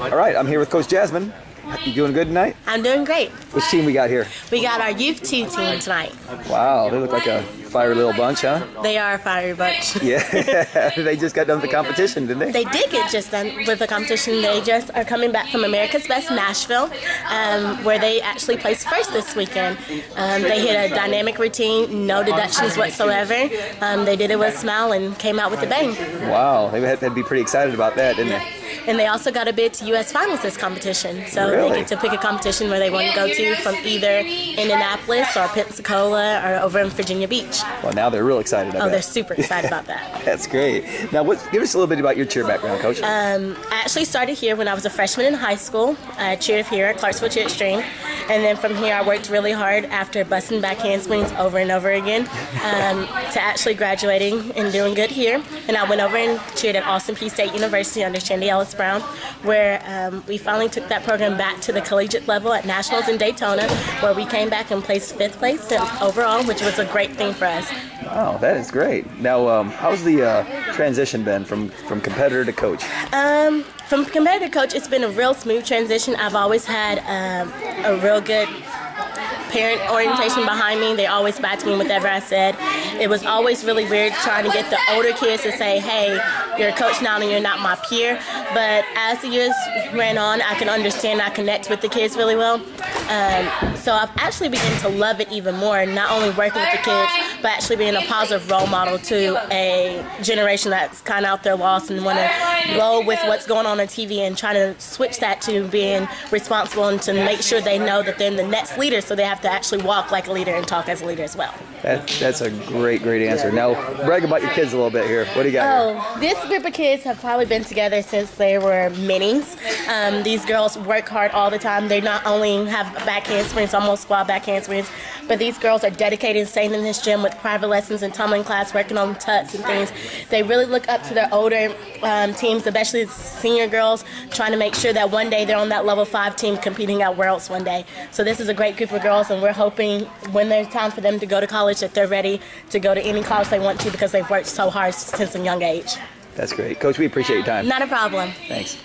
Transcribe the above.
All right, I'm here with Coach Jasmine. You doing good tonight? I'm doing great. Which team we got here? We got our youth two team tonight. Wow, they look like a fiery little bunch, huh? They are a fiery bunch. Yeah, they just got done with the competition, didn't they? They did get just done with the competition. They just are coming back from America's Best Nashville, um, where they actually placed first this weekend. Um, they hit a dynamic routine, no deductions whatsoever. Um, they did it with a smile and came out with a bang. Wow, they had to be pretty excited about that, didn't they? And they also got a bid to U.S. Finals this competition. So Really? they get to pick a competition where they want to go to from either Indianapolis or Pensacola or over in Virginia Beach. Well, now they're real excited oh, about Oh, that. they're super excited about that. That's great. Now, what, give us a little bit about your cheer background, Coach. Um, I actually started here when I was a freshman in high school. I cheered here at Clarksville Cheer Extreme. And then from here, I worked really hard after busting back hand handsprings over and over again um, to actually graduating and doing good here. And I went over and cheered at Austin Peay State University under Shandy Ellis Brown, where um, we finally took that program back to the collegiate level at Nationals in Daytona, where we came back and placed fifth place overall, which was a great thing for us. Wow, that is great. Now, um, how's the uh, transition been from, from competitor to coach? Um, from to coach, it's been a real smooth transition. I've always had um, a real good parent orientation behind me. They always backed me whatever I said. It was always really weird trying to get the older kids to say, hey, you're a coach now and you're not my peer. But as the years ran on, I can understand, I connect with the kids really well. Um, so I've actually begun to love it even more, not only working with the kids, but actually being a positive role model to a generation that's kind of out there lost and want to go with what's going on on TV and trying to switch that to being responsible and to make sure they know that they're the next leader so they have to actually walk like a leader and talk as a leader as well. That, that's a great, great answer. Now, brag about your kids a little bit here. What do you got here? Oh, this group of kids have probably been together since they were minis. Um, these girls work hard all the time. They not only have back handsprings, almost squat backhand handsprings, but these girls are dedicated and staying in this gym with private lessons and tumbling class, working on tucks and things. They really look up to their older um, teams, especially the senior girls, trying to make sure that one day they're on that level five team competing at Worlds one day. So this is a great group of girls, and we're hoping when there's time for them to go to college that they're ready to go to any college they want to because they've worked so hard since a young age. That's great. Coach, we appreciate your time. Not a problem. Thanks.